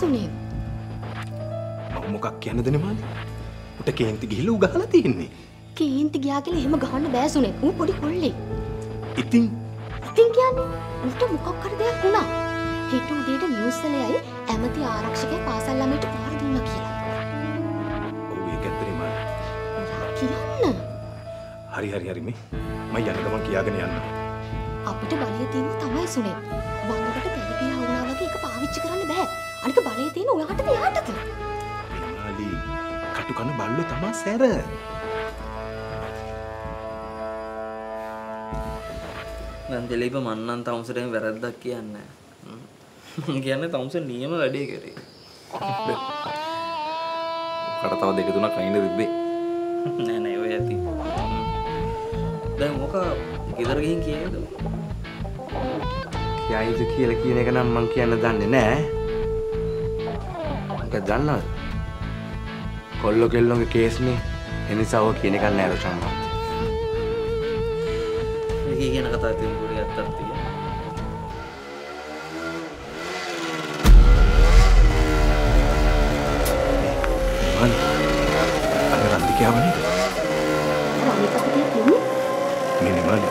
සුනේ මම මොකක් කියන්නද නෙමාලි? උට කේන්ති ගිහිල්ලා උගහලා තියෙන්නේ. කේන්ති ගියා කියලා එහෙම ගහන්න බෑ සුනේ ඌ පොඩි කොල්ලෙක්. ඉතින්? ඉතින් කියන්නේ ඌට මොකක් හරි දෙයක් වුණා. හිටු උදේට නිවුස් වලයි ඇමති ආරක්ෂකයා පාසල් ළමයට පාර දුන්නා කියලා. ඔව් ඒක ඇත්ත නෙමාලි. ඔයා කියන්න. හරි හරි හරි මේ. මම යන ගමන් කියාගෙන යන්න. අපිට බලය තියෙන තමයි සුනේ පාවිච්චි කරන්න බෑ. අනික බලය තියෙන ඔයාටද එයාටද නෙමාලි කටු කන බල්ලෝ තමා සැර. දැන් දිලීප මන්නම් තමුසටම වැරද්දක් කියන්නේ කියන්නේ තමුස නියම වැඩේ කරේ. කට තව දෙක තුනක් අයින්න තිබ්බේ. නෑ නෑ ඔය ඇති. දැන් මොක ගෙදර ගිහින් කියේද කියයිද කියලා කියන එක නම් මං කියන්න දන්නේ නෑ. මොක දන්නවද? කොල්ලො කෙල්ලොගේ කේස්නේ එනිසා ඔය කියන එකක් නෑ රොෂන් මහත්තයා මේකේ කියන කතාව තියෙන පොඩි ඇත්තක් තියෙනවා නෙමාලි අර රන්දිකාව නේද? රනිත් අපිට තියෙන්නේ? මේ නෙමාලි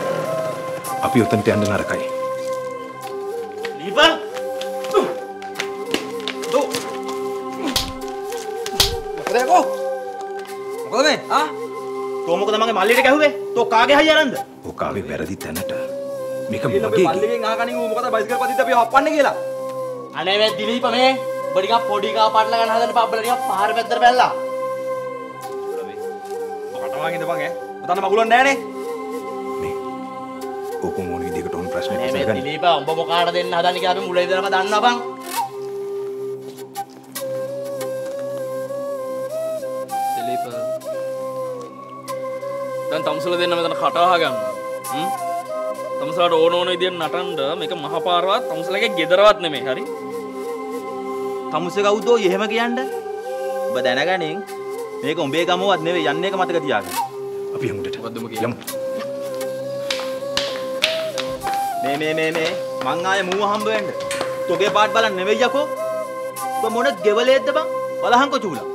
අපි ඔතනට යන්න නරකයි මොකදකෝ මොකද මේ? ආ? තෝ මොකද මගේ මල්ලිට ගැහුවේ? තෝ කාගේ හයි අරන්ද? ඕකාවේ වැරදි තැනට. මේක මගේ පල්ලිගෙන් අහගනින් ඌ මොකද බයිසිකල් පදිද්ද අපි හප්පන්නේ කියලා? අනේ මේ දිලීප මේ බඩිකා පොඩි කා පාටලා ගන්න හදන පබ්බල ටිකක් පහර පැත්තට බැලලා. කටවාගෙන ඉඳපන් ඈ. මතන්න මගුලක් නෑනේ මේ ඕක මොන විදිහකට ඕන ප්‍රශ්නයක් අනේ මේ විසඳගන්න දිලීප උඹ මොකාට දෙන්න හදන්නේ කියලා අපි මුල ඉඳලම දන්නවා බං දැන් තමුසල දෙන්න මෙතන කටවහ ගන්නවා තමුසලට ඕන ඕන විදියට නටන්න මේක මහපාරවත් තමුසලගේ ගෙදරවත් නෙමෙයි. හරි? තමුස කවුදෝ එහෙම කියන්න? ඔබ දැනගනින්. මේක උඹේ ගමවත් නෙවෙයි යන්න එක මතක තියාගන්න. අපි යමුට මොකද්ද උඹ කියන්නේ? යමු. මේ මේ මේ මේ. මං ආයේ මූව හම්බ වෙන්න. තොගේ පාට බලන්න නෙවෙයි යකෝ. ඔබ මොන ගෙවලේද්ද බං? බලහන්කො චූලා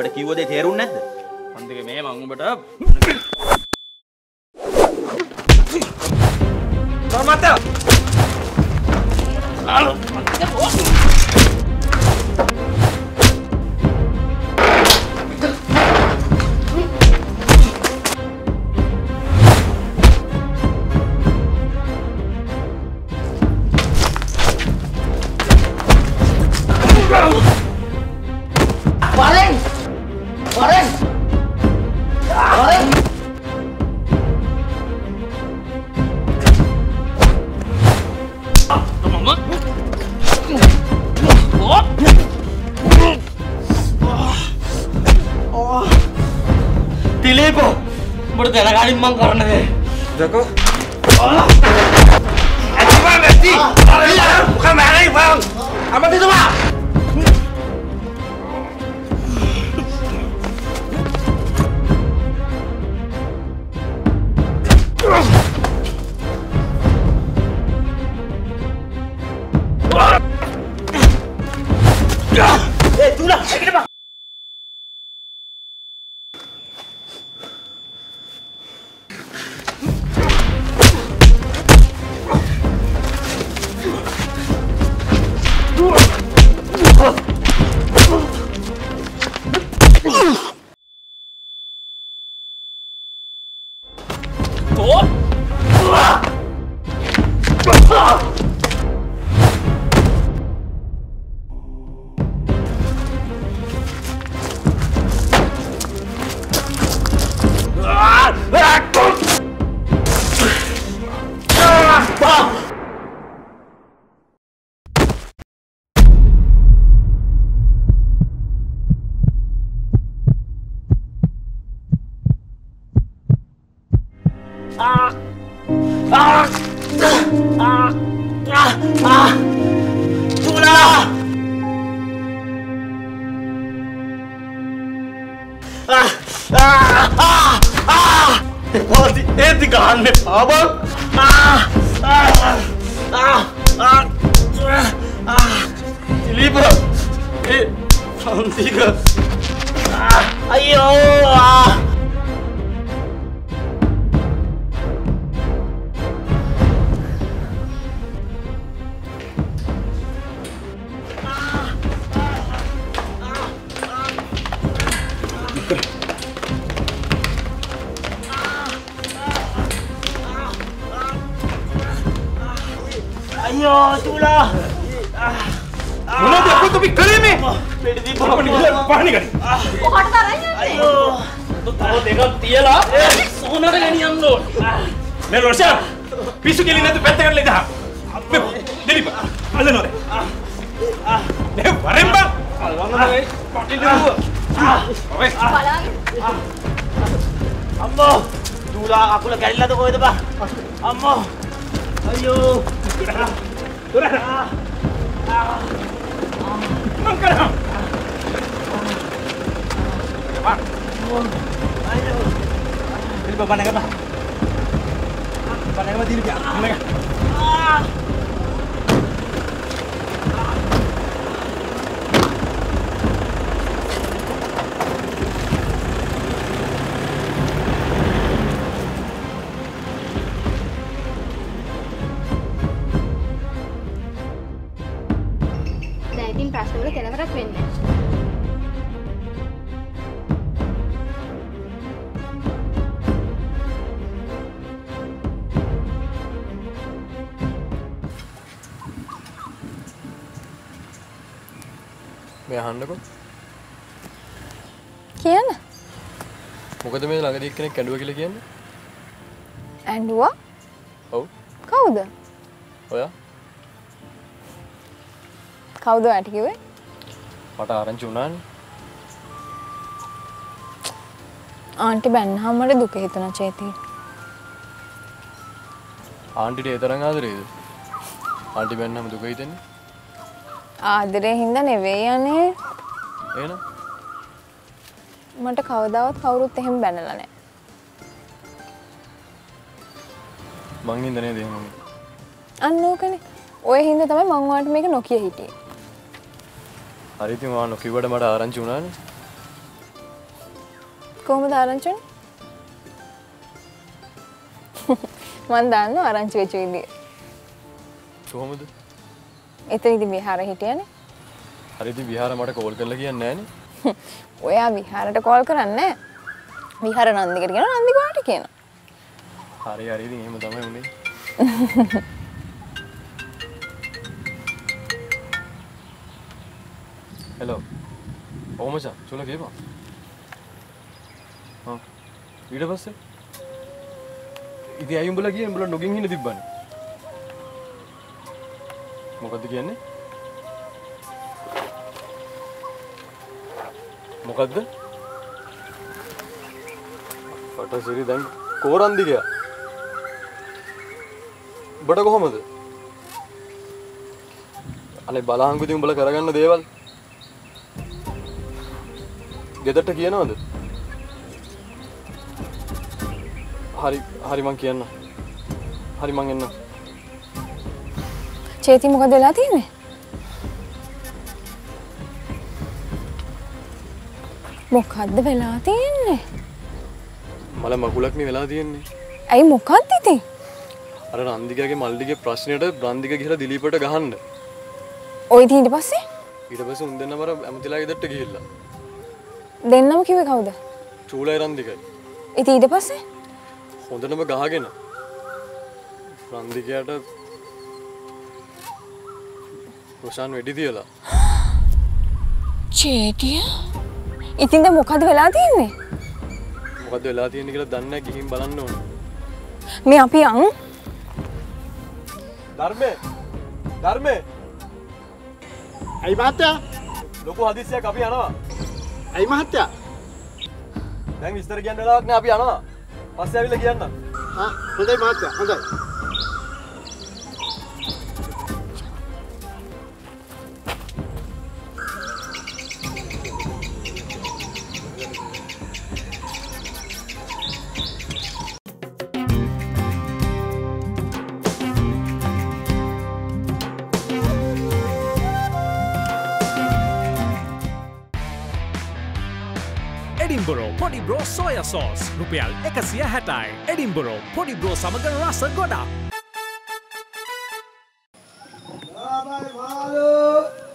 ඔබට කිව්ව දේ තේරුන්නේ නැද්ද? අන්තික මේ මං උඹට මමත తెలియకు deh. Jago. మంకరణదే देखो Bang! Bukan marah, Bang! Apa itu, Bang? දිලීප උඹට දැනගනින් මං කරන දේ දකෝ ඒ චූලා එකට බං ඒති ගන්න පාබක් දිලීප ඒ පන්තික අයියෝ අයියෝ අපි කරේ මේ පාණි ගනි කොහටද අරන් යන්නේ? අයියෝ. තව දෙකක් තියලා සෝනට ගෙනියන්න ඕන. නේ රොෂා පිස්සු කෙලින් නැතු පැත්තකට ලෙදා අපේ දිලිප අල්ලනෝද නේ වරෙන් බං. අල්වන්න පටිදුව ඔය බලාගෙන අම්මෝ තුලා අකුල කැරිලාද කොහෙද බා? අම්මෝ. අයියෝ මං කරා දිලිප බණ එකම. බණ එකම දිලිප. දැන් මේ අහන්නකො. කියන්න මොකද මේ ළඟදී එක්කෙනෙක් කැඩුව කියලා කියන්නේ? ඇන්ඩුවා ඔව්. කවුද? ඔයා? කවුද ඇටිකිවේ මට ආරංචි වුණානේ. ආන්ටි බැන්නහම්මට දුක හිතුන චේති. ආන්ටිට ඒ තරම් ආදරේද? ආන්ටි බැන්නම දුක හිතෙන්නේ ආදරේ හින්ද නෙවෙයි යනේ එහෙනම්? මට කවදාවත් කවුරුත් එහෙම බැනලා නෑ මං හින්ද නේද එහෙම? අන්න ඕකනේ. ඔය හින්ද තමයි මං ඔයාලට මේක නොකිය හිටියේ. හරි ඉතින් ඔයා නොකිව්වට මට ආරංචි වුණානේ. කොහොමද ආරංචි වුනේ? මං දන්නවා ආරංචි වෙච්ච විදිය. කොහොමද එතන ඉතින් විහාර හිටියනේ. හරි ඉතින් විහාර මට කෝල් කරලා කියන්නේ නෑනේ ඔයා විහාරට කෝල් කරන්නේ විහාර නන්දිකට කියන නන්දිකාට කියන හරි හරි. ඉතින් එහෙම තමයි උනේ. හෙලෝ ඔව් මචං චුල කියපන්. හා ඊට පස්සේ? ඉතින් ඇයි උඹලා ගියේ? උඹලා නොගින් හින්න තිබ්බනේ මොකද්ද කියන්නේ? මොකද්ද? පටසිරි දැන් කෝරන්දි ගියා. උඹට කොහොමද? අනේ බලහංගු ඉතින් උඹලා කරගන්න දේවල්. ගෙදරට කියනවද? හරි හරි මං කියන්න හරි මං එන්න චේති මොකද වෙලා තියෙන්නේ? මොකද්ද වෙලා තියෙන්නේ? මල මකුලක්නේ වෙලා තියෙන්නේ. ඇයි මොකක්ද ඉතින්? අර රන්දිකගේ මල්ලිගේ ප්‍රශ්නයට බ්‍රන්දික ගිහලා දිලීපට ගහන්න. ඔය ඉතින් ඊට පස්සේ? ඊට පස්සේ උන් දෙන්නම අර ඇමතිලා ගෙදරට ගිහිල්ලා. දෙන්නම කිව්වේ කවුද? චූලයි රන්දිකයි ඉතින් ඊට පස්සේ? හොඳටම ගහගෙන. රන්දිකයට රොෂාන් වෙඩි තියලා. චේටිය? ඉතින් දැන් මොකද වෙලා තියෙන්නේ? මොකද වෙලා තියෙන්නේ කියලා දන්නේ නැහැ ගිහින් බලන්න ඕන. මේ අපි යන් ධර්මේ ධර්මේ ඇයි මහත්තයා? ලොකු හදිස්සියක් අපි යනවා. ඇයි මහත්තයා? දැන් විස්තර කියන්න වෙලාවක් නෑ අපි යනවා. පස්සේ ඇවිල්ලා කියන්නම් හා හොඳයි මහත්තයා හොඳයි එඩිම්බරෝ පොඩි බ්‍රෝ සෝය සෝස් රුපියල් එකසිය හැටයි එඩිම්බරෝ පොඩි බ්‍රෝ සමඟ රස ගොඩා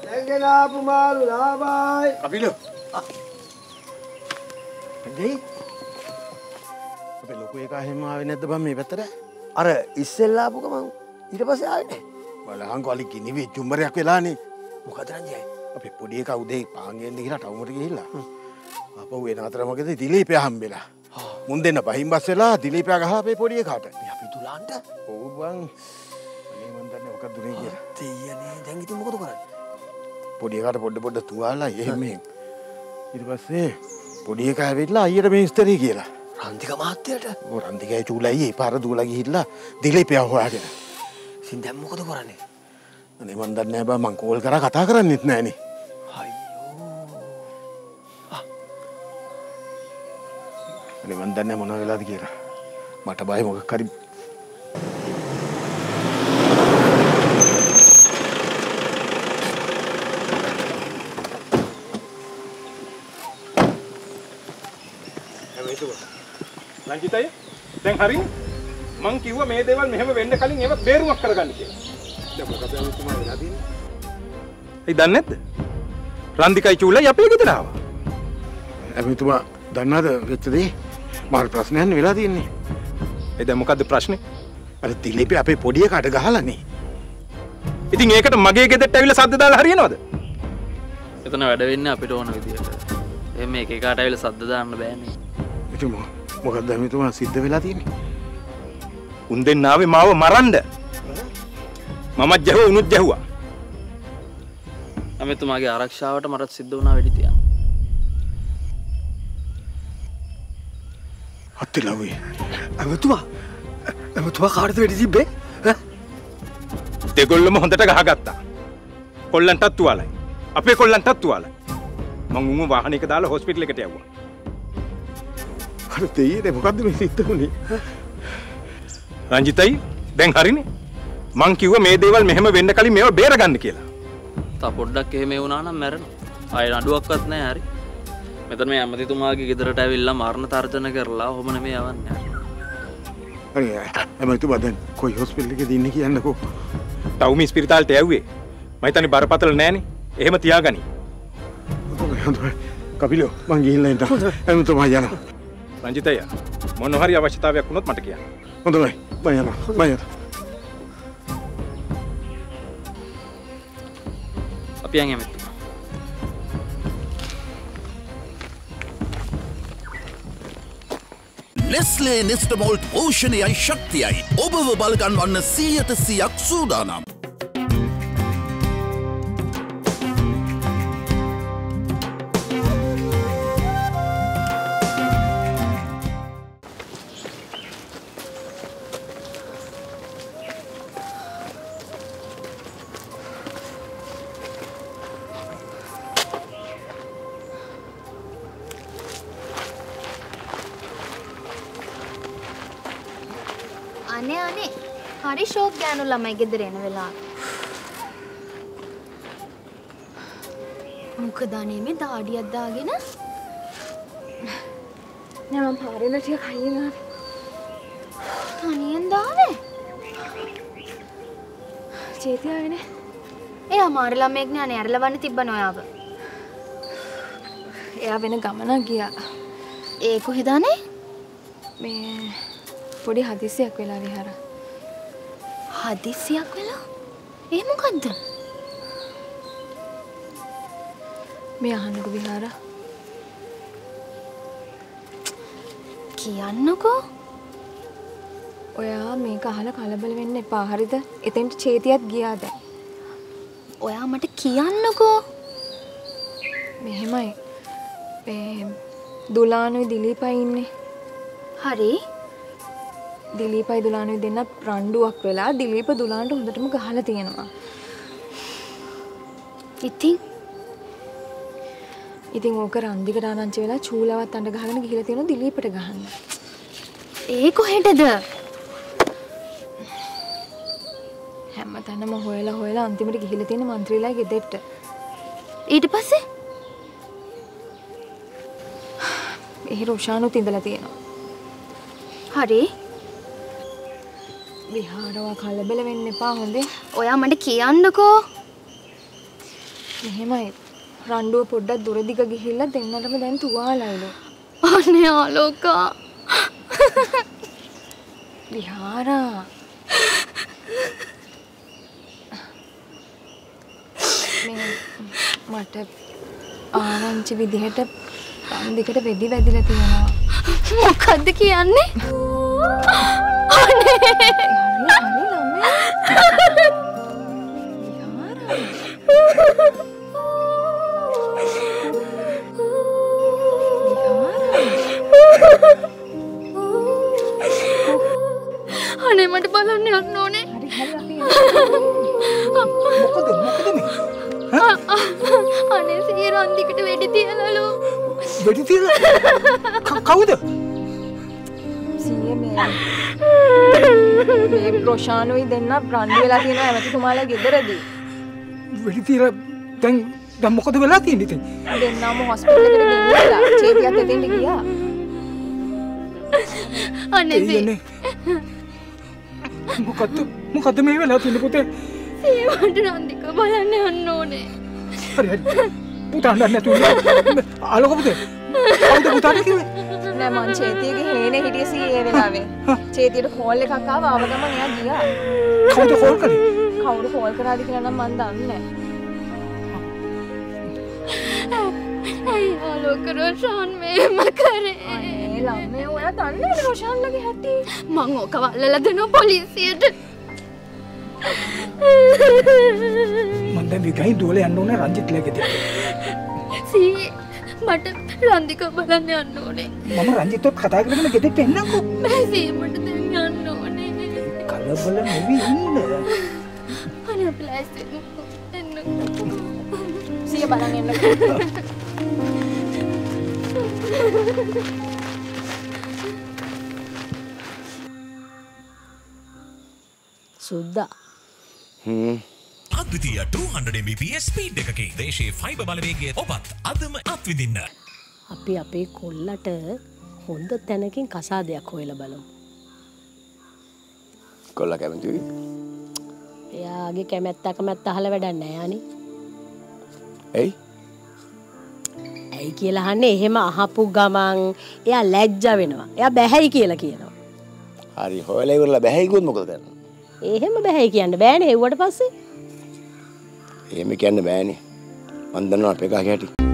දැගෙනාපු මාළු ලාබයි කපිල ඇයි අපේ ලොකු එක හෙමාව නැද්ද බම් මේ පැත්තට අර ඉස්සෙල්ලාපු ගමන් ඊට පස්සේ ආවේ බලහංකො අලි කිනිවේ චුම්බරයක් වෙලානේ මොකද රංජයි අපේ පොඩි එක උදේ පාගෙන්ද කියලා ටවුමට ගිහිල්ලා අප වෙන අතරමකද දිලීපය හම්බෙලා. මුන් දෙන්න පහින් බස් වෙලා දිලීපය ගහ අපේ පොඩිය කාට අපි තුලාන්ට ඕබන් අනේ මන් දන්නේ මොකක් දුනේ කියලා. තියනේ ඉතින් මොකද කරන්නේ? පොඩියකට පොඩ්ඩ පොඩ්ඩ තුවාලා එහෙම ඊට පස්සේ පොඩි එක ඇවිල්ලා අයියට මේ ස්තරී කියලා. රන්තික මහත්තයට ඕ රන්දිකයි චූලයි. පාර දූලා ගිහිල්ලා දිලීපය හොයාගෙන. සින් දැන් මොකද කරන්නේ? අනේ මන් දන්නේ නැහැ බා. මං කෝල් කරා කතා කරන්නෙත් නැහනේ අනේ මන් දන්නේ මොන වෙලාද කියලා මට බය මොකක් හරි රංජිතය දැන් හරි මං කිව්ව මේ දේවල් මෙහෙම වෙන්න කලින් ඒව බේරුමක් කරගන්න කියලා. දැන් මොකද අලුත්ම වෙලා තියෙන්නේ ඒ දන්නේ නැද්ද? රන්දිකයි චූලයි අපේ ගෙදර ආවා. ඇමතුමා දන්නවද වෙච්ච දේ මාර ප්‍රශ්නයන් වෙලා තියෙන්නේ ඒ දැන් මොකද්ද ප්‍රශ්නේ? අර දිලීපේ අපේ පොඩිය කට ගහලානේ ඉතින් ඒකට මගේ ගෙදරට ඇවිල්ලා සද්ද දාලා හරියනවද? එතන වැඩ වෙන්නේ අපිට ඕන විදියට එහෙම එක එකාට ඇවිල්ලා සද්ද දාන්න බෑනේ ඉතින් මො- මොකක්ද ඇමතුමා සිද්ධ වෙලා තියෙන්නේ උන් දෙන්න ආවේ මාව මරන්න. මමත් ජැහුවා උනුත් ජැහුවා. අමෙතුමාගේ ආරක්ෂාවට මටත් සිද්ධ වුණා වෙඩි අත්තිලවේ ඇමතුමා ඇමතුමා කාටද වෙඩි තිබ්බේ දෙගොල්ලම හොඳට ගහගත්තා. කොල්ලන්ටත් තුවාලයි. අපේ කොල්ලන්ටත් තුවාලයි. මං උන්ව වාහනයක දාලා හොස්පිටල් එකට යවුවා. අර දෙයියනේ මොකද්ද මේ සිද්ධ වුනේ රංජිතයි දැන් හරිනේ. මං කිව්ව මේ දේවල් මෙහෙම වෙන්න කලින් මේවා බේරගන්න කියලා. තා පොඩ්ඩක් එහෙම වුණා නම් මැරෙනවා අය නඩුවක්වත් නැහැ හරි මෙතන මේ ඇමතිතුමාගේ ගෙදරට ඇවිල්ලා මරණ තර්ජන කරලා ඔහොම නෙමෙයි යවන්නේ. අනේ ඇමතුමා දැන් කොයි හොස්පිටල් එකේද ඉන්නේ කියන්නකෝ. ටවුමි ස්පිරිතාලට ඇව්වේ. මම හිතන්නේ බරපතල නෑනේ. එහෙම තියාගනි. කපිලෝ මං ගිහිල්ලා එන්න ඇමතුමා යනවා. රංජිතය මොන හරි අවශ්‍යතාවයක් වුණොත් මට කියන්න. හොඳයි මං යනවා මං යනවා. අපි යන් ඇමතිතුමා නෙස්ලේ නෙස්ටමෝල්ට් පෝෂණයයි ශක්තියයි ඔබව බලගන්වන්න සීයට සියක් සූදානම්. අනේ අනේ හරි ෂෝක් ගෑනු ළමයි ගෙදර එන වෙලාව. මොකද අනේ මේ දාඩියක් දාගෙන නෑ මම පාරේල ටික කයින් ආවේ. තනියෙන් දාවේ. චේතිය ආවේනේ. එයා මාර ළමෙක් නේ අනේ ඇරලවන්න තිබ්බන ඔයාව. එයා වෙන ගමනක් ගියා. ඒ කොහෙද අනේ? මේ පොඩි හදිසියක් වෙලා විහාර. හදිසියක් වෙලා? ඒ මොකද්ද? මේ අහන්නකෝ විහාර. කියන්නකෝ. ඔයා මේක අහලා කලබල වෙන්න එපා. හරිද? එතෙන්ට චේතියත් ගියා දැන්. ඔයා මට කියන්නකෝ. මෙහෙමයි. මේ දුලානුයි දිලීපයි ඉන්නේ. හරි. දිලීපයි දුලානුයි දෙන්න රණ්ඩුවක් වෙලා දිලීප දුලාන්ට හොඳටම ගහලා තියෙනවා. ඉතින් ඉතින් ඕක රන්දිකට ආරංචි වෙලා චූලවත් අඬ ගහගෙන ගිහිලා තියෙනවා දිලීපට ගහන්න. ඒ කොහෙටද? හැමතැනම හොයලා හොයලා අන්තිමට ගිහිලා තියෙන മന്ത്രിලා ගෙදෙට්ට. ඊට පස්සේ එහි රෝෂානුත් ඉඳලා තියෙනවා. හරි විහාරවා කලබල වෙන්න එපා හොඳේ. ඔයා මට කියන්නකෝ මෙහෙමයි. රණ්ඩුව පොඩ්ඩක් දුර දිග ගිහිල්ලා දෙන්නටම දැන් තුවාලයිලු. අනේ ආලෝකා විහාරා මට ආරංචි විදිහට පන් දෙකට වෙඩි වැදිලා තියෙනවා. මොකද්ද කියන්නේ අනේ හරි හරි මට බලන්න යන්න ඕනේ. මොකද මොකද මේ? අනේ සිය රන්දිකට වෙඩි තියලලු වෙඩි තියලා? කවුද මේ මේ රොෂානුයි දෙන්න රණ්ඩු වෙලා තියෙනවා ඇමතිතුමාලා ගෙදරදී. වෙඩි තියලා දැන් දැන් මොකද වෙලා තියෙන්නේ ඉතින්? දෙන්නම හොස්පිටල් එකට ගෙනියලා චේතියත් එතෙන්ට ගියා. අනේ මොකද්ද? මොකද්ද මේ වෙලා තියෙන්නේ පුතේ? සිය මට රන්දික බලන්න යන්න ඕනේ. හරි හරි පුතාට නැතුව ආලෝක පුතේ කවුද පුතාට කිව්වේ නෑ මං චේතියගේ හේනේ හිටිය සී ඒ වෙලාවේ. චේතියට කෝල් එකක් ආව ආව ගමන් එයා ගියා. කවුද කෝල් කරේ කවුරු කෝල් කරාද කියලා නම් මන් දන්නේ ඇයි ආලෝක රෝෂාන් මේම කරේ නෑ. ළමේ ඔයා දන්නේ රොෂාන්ලගේ හැටි. මං ඕක වල්ලලා දෙනවා පොලිසියට මන් දැන් විගයි දුවල යන්න ඕනේ රංජිත් ලගෙද සී මට රන්දික බලන්න යන්න ඕනේ. මම රංජිත්වත් කතා කරගෙන ගෙදරට එන්නම්කෝ. බෑ සී මට දැන් යන්න ඕනේ. කලබල නොවි ඉන්න. අනේ වෙමු. එන්න. සිය බලන් එන්නකෝ. සුද්දා. අද්විතීය 200 Mbps ස්පීඩ් එකකින් දේශයේ ෆයිබර් බලවේගය ඔබත් අදම අත්විඳින්න. අපි අපේ කොල්ලට හොඳ තැනකින් කසාදයක් හොයලා බලමු. කොල්ල කැමතිවී එයාගේ කැමැත්ත කැමැත්ත අහලා වැඩක් නැහැ අනේ. ඇයි ඇයි කියලා අහන්නේ එහෙම අහපු ගමන් එයා ලැජ්ජ වෙනවා. එයා බැහැයි කියලා කියනවා. හරි හොයලා ඉවරලා බැහැයිකුත් මොකද කරන්න එහෙම බැහැයි කියන්න බෑනේ එව්වට පස්සේ. එහෙම කියන්න බෑනේ. මන් දන්නවා අපේ එකා හැටි.